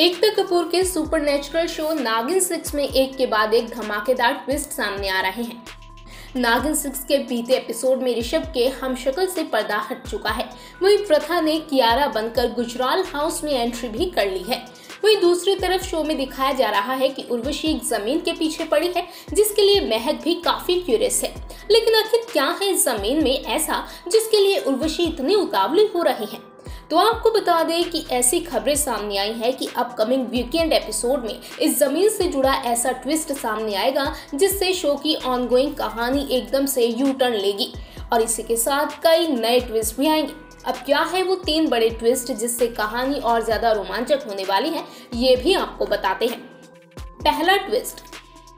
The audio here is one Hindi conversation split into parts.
एकता कपूर के सुपर शो नागिन सिक्स में एक के बाद एक धमाकेदार ट्विस्ट सामने आ रहे हैं। नागिन सिक्स के बीते एपिसोड में ऋषभ के हम शक्ल से पर्दा हट चुका है। वही प्रथा ने कियारा बनकर गुजराल हाउस में एंट्री भी कर ली है। वही दूसरी तरफ़ शो में दिखाया जा रहा है कि उर्वशी एक ज़मीन के पीछे पड़ी है, जिसके लिए महक भी काफ़ी क्यूरियस है। लेकिन आखिर क्या है इस ज़मीन में ऐसा, जिसके लिए उर्वशी इतनी उतावली हो रही है? तो आपको बता दें कि ऐसी खबरें सामने आई है कि अपकमिंग वीकेंड एपिसोड में इस ज़मीन से जुड़ा ऐसा ट्विस्ट सामने आएगा, जिससे शो की ऑनगोइंग कहानी एकदम से यू टर्न लेगी। और इसी के साथ कई नए ट्विस्ट भी आएँगे। अब क्या है वो तीन बड़े ट्विस्ट जिससे कहानी और ज़्यादा रोमांचक होने वाली है, ये भी आपको बताते हैं। पहला ट्विस्ट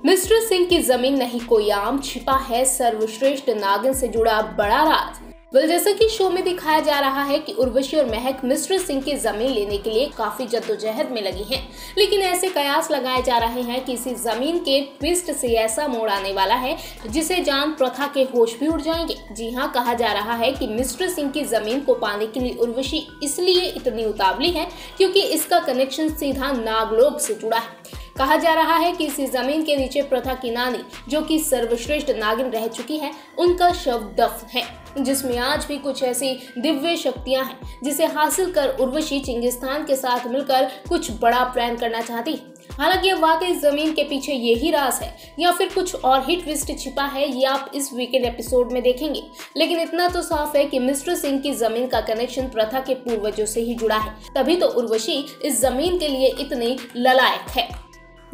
मिस्टर सिंह की ज़मीन नहीं कोई आम छिपा है, सर्वश्रेष्ठ नागिन से जुड़ा बड़ा राज। वेल जैसा कि शो में दिखाया जा रहा है कि उर्वशी और महक मिस्टर सिंह की ज़मीन लेने के लिए काफ़ी जद्दोजहद में लगी हैं। लेकिन ऐसे कयास लगाए जा रहे हैं कि इसी ज़मीन के ट्विस्ट से ऐसा मोड़ आने वाला है, जिसे जान प्रथा के होश भी उड़ जाएँगे। जी हाँ कहा जा रहा है कि मिस्टर सिंह की ज़मीन को पाने के लिए उर्वशी इसलिए इतनी उतावली है क्योंकि इसका कनेक्शन सीधा नागलोक से जुड़ा है। कहा जा रहा है कि इसी ज़मीन के नीचे प्रथा की नानी, जो कि सर्वश्रेष्ठ नागिन रह चुकी है, उनका शव दफ है, जिसमें आज भी कुछ ऐसी दिव्य शक्तियाँ हैं, जिसे हासिल कर उर्वशी चिंगिस्तान के साथ मिलकर कुछ बड़ा प्लान करना चाहती। हालाँकि अब वाकई ज़मीन के पीछे यही राज है, या फिर कुछ और ही ट्विस्ट छिपा है, ये आप इस वीकेंड एपिसोड में देखेंगे। लेकिन इतना तो साफ़ है कि मिस्टर सिंह की ज़मीन का कनेक्शन प्रथा के पूर्वजों से ही जुड़ा है, तभी तो उर्वशी इस ज़मीन के लिए इतनी ललायक है।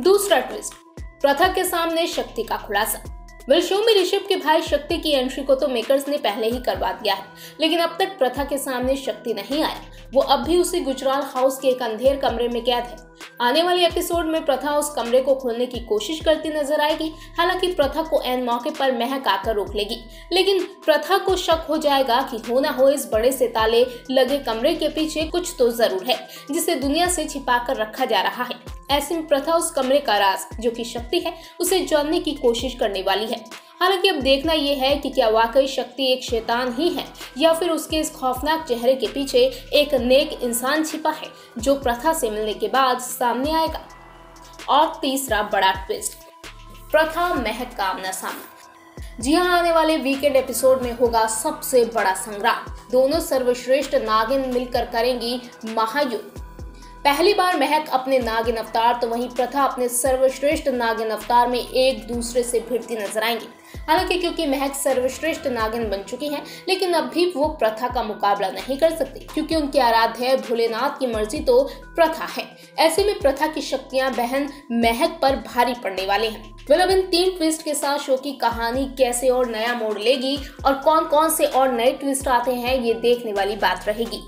दूसरा ट्विस्ट प्रथा के सामने शक्ति का खुलासा। वेल शो में ऋषभ के भाई शक्ति की एंट्री को तो मेकर्स ने पहले ही करवा दिया है, लेकिन अब तक प्रथा के सामने शक्ति नहीं आया। वो अब भी उसी गुजराल हाउस के एक अंधेर कमरे में कैद है। आने वाले एपिसोड में प्रथा उस कमरे को खोलने की कोशिश करती नज़र आएगी, हालाँकि प्रथा को एन मौके पर महक आकर रोक लेगी। लेकिन प्रथा को शक हो जाएगा कि हो ना हो इस बड़े से ताले लगे कमरे के पीछे कुछ तो ज़रूर है, जिसे दुनिया से छिपा कर रखा जा रहा है। ऐसे में प्रथा उस कमरे का राज, जो कि शक्ति है, उसे जानने की कोशिश करने वाली है। हालाँकि अब देखना यह है कि क्या वाकई शक्ति एक शैतान ही है, या फिर उसके इस खौफनाक चेहरे के पीछे एक नेक इंसान छिपा है, जो प्रथा से मिलने के बाद सामने आएगा। और तीसरा बड़ा ट्विस्ट प्रथा महक का आमना सामना। जी हाँ आने वाले वीकेंड एपिसोड में होगा सबसे बड़ा संग्राम। दोनों सर्वश्रेष्ठ नागिन मिलकर करेंगी महायुद्ध। पहली बार महक अपने नागिन अवतार तो वहीं प्रथा अपने सर्वश्रेष्ठ नागिन अवतार में एक दूसरे से भिड़ती नज़र आएँगी। हालाँकि क्योंकि महक सर्वश्रेष्ठ नागिन बन चुकी हैं, लेकिन अब भी वो प्रथा का मुकाबला नहीं कर सकती। क्योंकि उनके आराध्य भोलेनाथ की मर्ज़ी तो प्रथा है। ऐसे में प्रथा की शक्तियाँ बहन महक पर भारी पड़ने वाले हैं। अब इन तीन ट्विस्ट के साथ शो की कहानी कैसे और नया मोड़ लेगी और कौन कौन से और नए ट्विस्ट आते हैं, ये देखने वाली बात रहेगी।